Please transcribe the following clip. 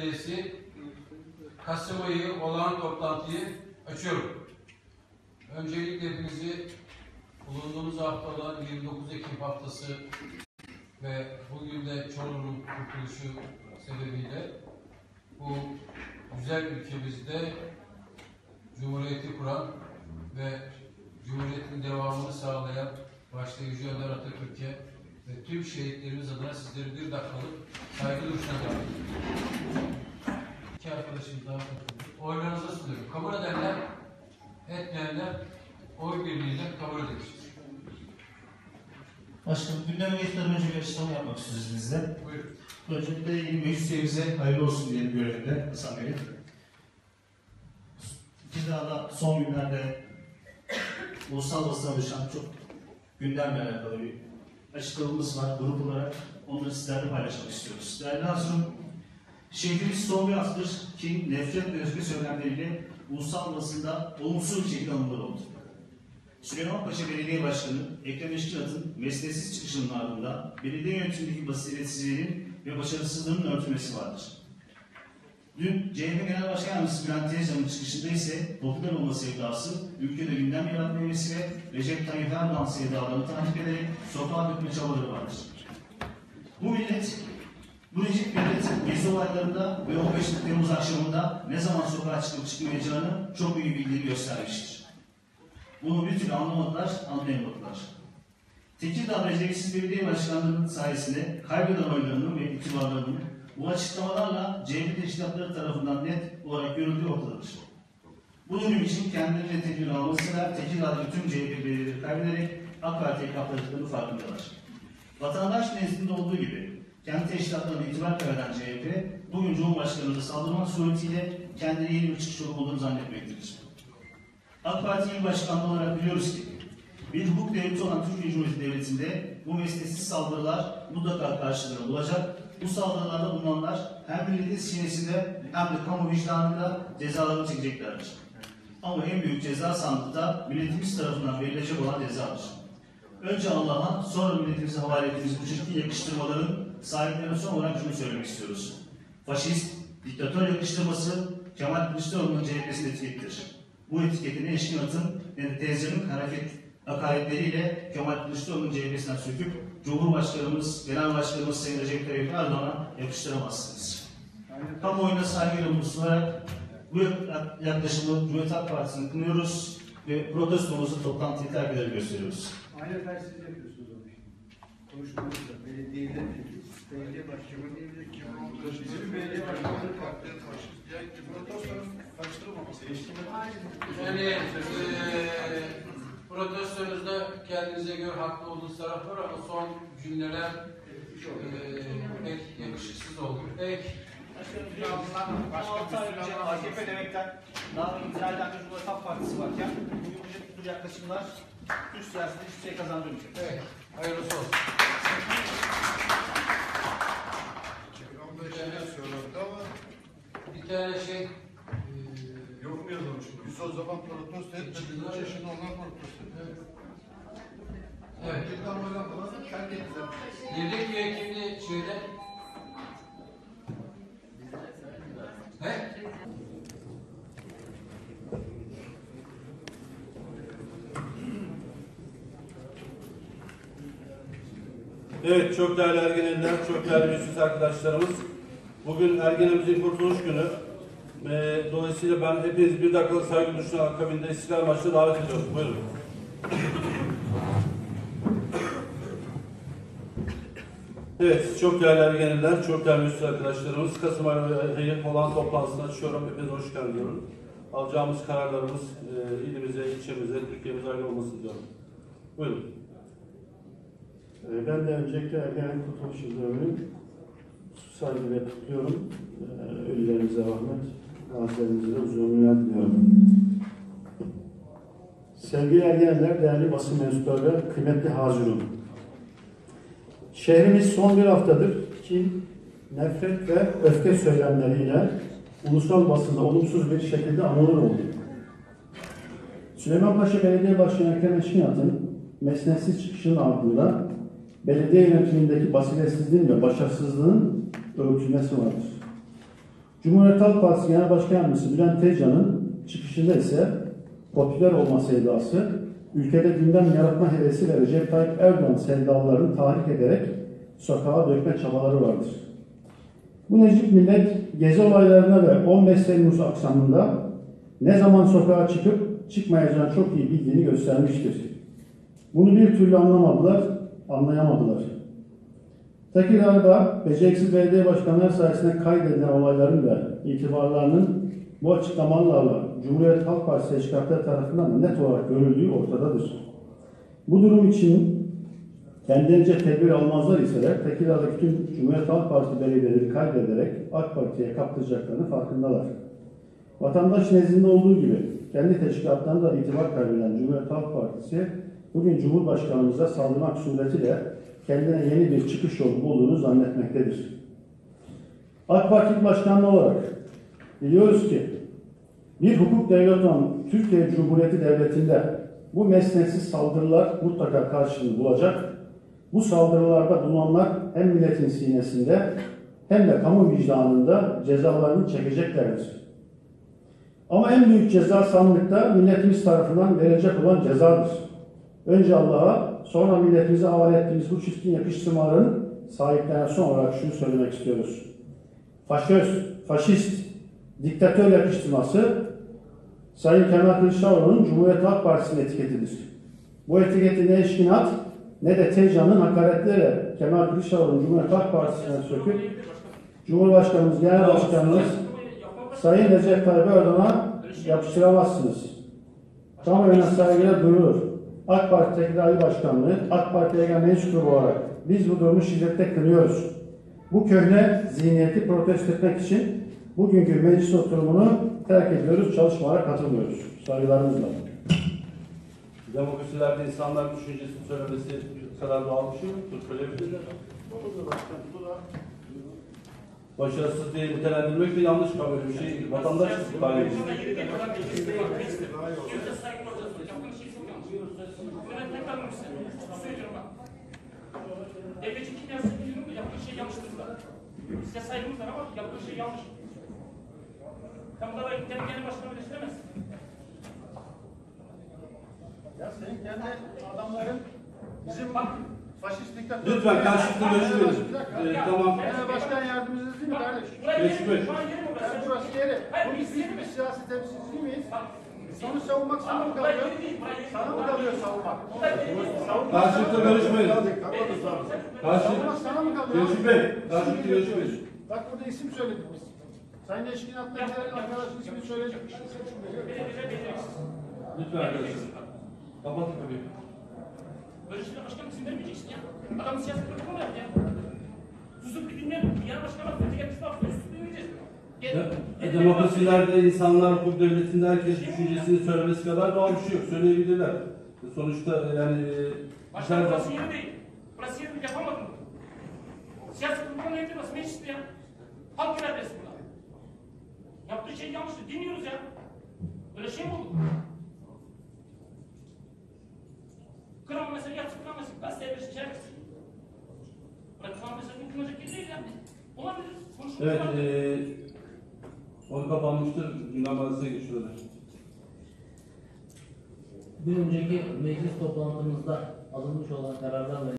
Belediyesi Kasım ayı olağan toplantıyı açıyorum. Öncelikle hepinizi bulunduğumuz hafta olan 29 Ekim haftası ve bugün de Çorlu'nun kurtuluşu sebebiyle bu güzel ülkemizde Cumhuriyeti kuran ve Cumhuriyetin devamını sağlayan başta Yüce Atatürk'e ve tüm şehitlerimiz adına sizleri bir dakikalık saygı duruşuna davet ediyorum. İki arkadaşım daha katıldı. Oylarınıza sunuyorum. Kabul edenler, etmeyenler oy birliğiyle kabul edilmiştir. Başkanım gündeme geçmeden önce bir açıklama yapmak istiyoruz bizde. Buyurun. Öncelikle yeni meclis üyemize hayırlı olsun diyelim görevinde Hasan Bey'in. Bir daha da son günlerde ulusal basına oluşan çok gündemle alakalı bir açıklamamız var grup olarak. Onları sizlerle paylaşmak istiyoruz. Değerli Hazırım, şehrimiz son bir haftadır ki nefret ve öfke söylemleriyle ulusal basında olumsuz bir şekilde anılır oldu. Süleymanpaşa Belediye Başkanı Ekrem İşçilat'ın mesleksiz çıkışının ardından belediye yönetimindeki basiretsizliğinin ve başarısızlığının örtülmesi vardır. Dün CHP Genel Başkan Yardımcısı Bülent Tezcan'ın çıkışında ise popüler olma sevdası, ülkede gündem yaratmaması ve Recep Tayyip Erdoğan sevdalarını takip ederek sokağa dökme çabaları vardır. Bu millet, bu Recep millet gezi olaylarında ve 15 Temmuz akşamında ne zaman sokağa çıkıp çıkmayacağını çok iyi bildiğini göstermiştir. Bunu bir türlü anlamadılar, anlayamadılar. Tekirdağ Beceriksiz Belediye Başkanlığı'nın sayesinde kaybeden oylarının ve itibarlarının bu açıklamalarla CHP teşkilatları tarafından net olarak görüldüğü ortadadır. Bu durum için kendilerine tedbir almasıyla Tekirdağ'daki tüm CHP belediyeleri kaybederek AK Parti'ye kaptırdıklarını farkındalar. Vatandaş nezdinde olduğu gibi kendi teşkilatlarına itibar kaybeden CHP, bugün Cumhurbaşkanı'na saldırmak suretiyle kendine yeni bir çıkış yolu bulduğunu zannetmektedir. AK Parti İl Başkanlığı olarak biliyoruz ki bir hukuk devleti olan Türkiye Cumhuriyeti Devleti'nde bu mesnetsiz saldırılar mutlaka karşılığını bulacak. Bu saldırılarda bulunanlar hem milletin sinesinde hem de kamu vicdanında cezalarını çekeceklerdir. Ama en büyük ceza sandıkta milletimiz tarafından verilecek olan cezadır. Önce Allah'a sonra milletimize havale ettiğimiz bu çirkin yakıştırmaların sahiplerine son olarak şunu söylemek istiyoruz. Faşist, diktatör yakıştırması Kemal Kılıçdaroğlu'nun CHP'sinin etikettir. Bu etiketi ne Eşkinat'ın ne de teyzenin hareket hakaretleriyle Kemal Kılıçdaroğlu'nun CHP'sinden söküp Cumhurbaşkanımız, Genel Başkanımız Sayın Recep Tayyip Erdoğan'a yakıştıramazsınız. Kamuoyuna saygıyla bulunarak bu yaklaşımı Cumhuriyet Halk Partisi'ni kınıyoruz ve protestomuzu toplantıyı terk ederek gösteriyoruz. Aynı tersiz yapıyorsunuz onu şimdi. Konuşmamızda belediyede belediye başkanı kim olduğu bizim belediye başkanı farklı faşist ya protestonun karıştırılmaması. Yani protestonuzda kendinize göre haklı olduğunuz taraf var ama son cümleler eee pek yakışıksız oldu. Peki. Başka bir önce AKP demekten daha eden bir Cumhuriyet Halk Partisi varken bu yaklaşımlar Türk siyasetinde hiçbir şey kazandırmayacak. Evet, hayırlısı olsun. 2015 sene söylendi ama Bir tane şey, Biz o zaman protesto etmediğimiz için şimdi onlar protesto ediyor. evet, Reklamlardan falan terk ettiler. yedek üye kimdi şeyde? Ne? Evet, çok değerli ergenler, çok değerli meclis arkadaşlarımız. Bugün ergenemizin kurtuluş günü. Ee, dolayısıyla ben hepiniz bir dakikalık saygı duruşuna akabinde İstiklal Marşı'na davet ediyorum. Buyurun. Evet, çok değerli ergenler, çok değerli meclis arkadaşlarımız. Kasım ayı olan toplantısına açıyorum. Hepinize hoş geldiniz. Alacağımız kararlarımız e, ilimize, ilçemize, Türkiye'mize hayırlı olmasın diyorum. Buyurun. Ee, Ben de öncelikle Ergenlik Kurtuluş Yıldönümü'nü saygıyla kutluyorum. Ee, Ölülerimize rahmet, gazilerimize de uzun diliyorum. Sevgili ergenler, değerli basın mensupları kıymetli hazırım. Şehrimiz son bir haftadır ki nefret ve öfke söylemleriyle ulusal basında olumsuz bir şekilde anılır oldu. Süleymanpaşa Belediye Başkanı Ekrem Eşkinat'ın mesnetsiz çıkışının ardından belediye yönetimindeki basiretsizliğin ve başarısızlığın örtülmesi vardır. Cumhuriyet Halk Partisi Genel Başkan Yardımcısı Bülent Tezcan'ın çıkışında ise popüler olma sevdası, ülkede gündem yaratma hevesi ve Recep Tayyip Erdoğan sevdalarını tahrik ederek sokağa dökme çabaları vardır. Bu Necip millet gezi olaylarına ve 15 Temmuz akşamında ne zaman sokağa çıkıp çıkmayacağını çok iyi bildiğini göstermiştir. Bunu bir türlü anlamadılar, anlayamadılar. Tekirdağ'da beceriksiz belediye başkanları sayesinde kaydedilen olayların ve itibarlarının bu açıklamalarla Cumhuriyet Halk Partisi teşkilatları tarafından net olarak görüldüğü ortadadır. Bu durum için kendilerince tedbir almazlar iseler Tekirdağ'daki tüm Cumhuriyet Halk Partisi belediyeleri kaydederek AK Parti'ye kaptıracaklarını farkındalar. Vatandaş nezdinde olduğu gibi kendi teşkilatlarına da itibar kaybeden Cumhuriyet Halk Partisi bugün Cumhurbaşkanımıza saldırmak suretiyle kendine yeni bir çıkış yolu bulduğunu zannetmektedir. AK Parti Başkanlığı olarak biliyoruz ki bir hukuk devleti olan Türkiye Cumhuriyeti Devleti'nde bu mesnetsiz saldırılar mutlaka karşılığını bulacak. Bu saldırılarda bulunanlar hem milletin sinesinde hem de kamu vicdanında cezalarını çekeceklerdir. Ama en büyük ceza sandıkta milletimiz tarafından verilecek olan cezadır. Önce Allah'a, sonra milletimize havale ettiğimiz bu çirkin yakıştırmaların sahiplerine son olarak şunu söylemek istiyoruz. Faşöz, faşist, diktatör yakıştırması Sayın Kemal Kılıçdaroğlu'nun Cumhuriyet Halk Partisi'nin etiketidir. Bu etiketi ne eşkinat ne de Tezcan'ın hakaretleriyle Kemal Kılıçdaroğlu'nun Cumhuriyet Halk Partisi'nden söküp Cumhurbaşkanımız, Genel Başkanımız Sayın Recep Tayyip Erdoğan'a yapıştıramazsınız. Kamuoyuna saygıyla duyurur. AK Parti Tekirdağ Başkanlığı, AK Parti'ye gelen mensup olarak biz bu durumu şiddetle kınıyoruz. Bu köhne zihniyeti protesto etmek için bugünkü meclis oturumunu terk ediyoruz, çalışmalara katılmıyoruz. Saygılarımızla. Demokrasilerde insanların düşüncesini söylemesi bu kadar doğal bir şey yoktur. Söyleyebilirler. Başarısız diye nitelendirmek de yanlış kabul bir şey. Vatandaş ifade ediyor. Devletin kimyası biliyorum da yaptığı şey yanlıştır da. Size saygımız var ama yaptığı şey yanlış. Kamuda da kendi genel başkanı eleştiremez. Ya senin kendi adamların bizim Bak, faşist diktatör... Lütfen karşılıklı dakika. Ee, tamam. Genel başkan yardımcınız değil mi kardeş? yerim Yani burası. yeri. Hayır, Bu biz biz mi? siyasi temsilci değil miyiz? Sonu savunmak sana mı kalıyor? Sana mı kalıyor savunmak? Karşılıklı görüşmeyin. Savunmak Karşılıklı. sana mı kalıyor? Mesut Bey, karşılıklı görüşmeyin. Bak burada isim söyledik biz. Sayın Eşkinat'ta arkadaşın ismini söyleyecek. Lütfen arkadaşlar. Kapatın kapıyı. Böyle şeyler başkanım izin vermeyeceksin ya. Adam siyaset bırakma yap ya. Susup bir dinle. Genel başkanı affedecek. Hepsini affedecek. Susup dinleyeceğiz. E, Demokrasilerde insanlar hukuk devletinde herkes düşüncesini söylemesi kadar doğal bir şey yok. Söyleyebilirler. Sonuçta yani e, Başkanım burası yeri değil. Burası yeri. Yapamadın. Siyaset kurulunun evde burası meclisti ya. Halk iradesi burada. Yaptığı şey yanlıştı. Dinliyoruz ya. Böyle şey mi olur? Kıran mesela kıran mesela. Gazeteye bir şey versin. Bırak kıran mesela kınacak gibi değil ya. Olabilir. Konuşulur. Evet, e, konu kapanmıştır. Gündem maddesine geçiyorlar. Bir önceki meclis toplantımızda alınmış olan kararlarla